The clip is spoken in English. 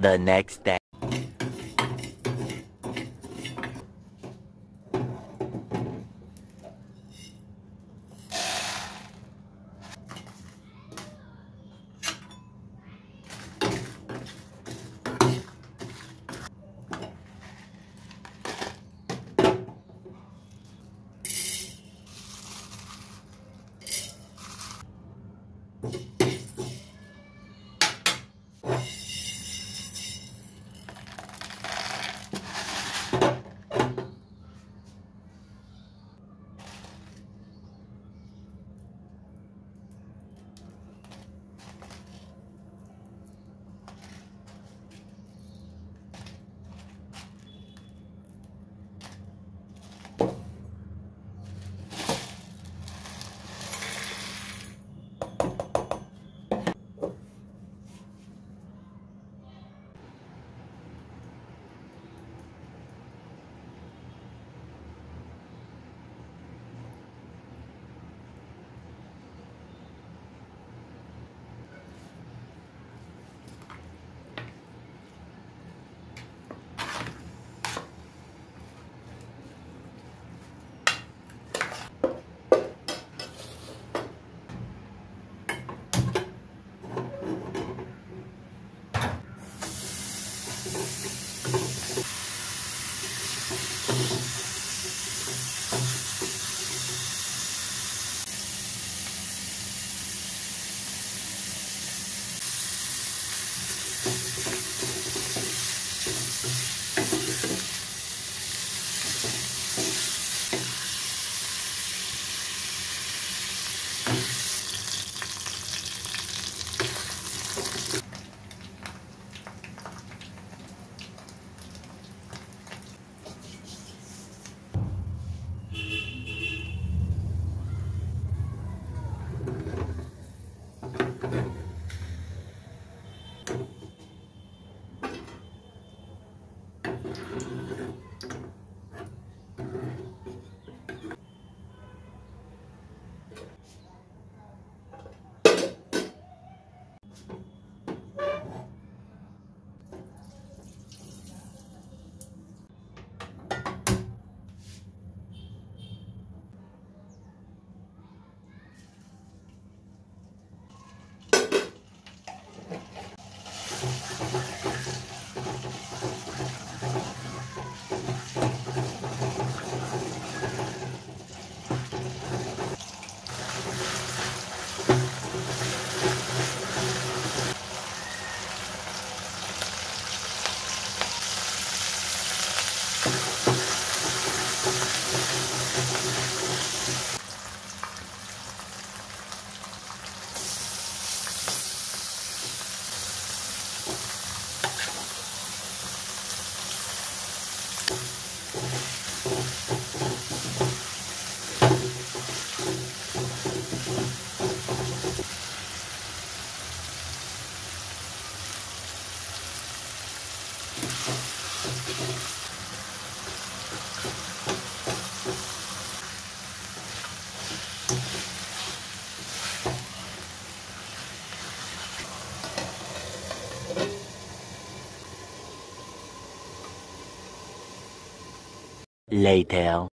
The next day. you. Later.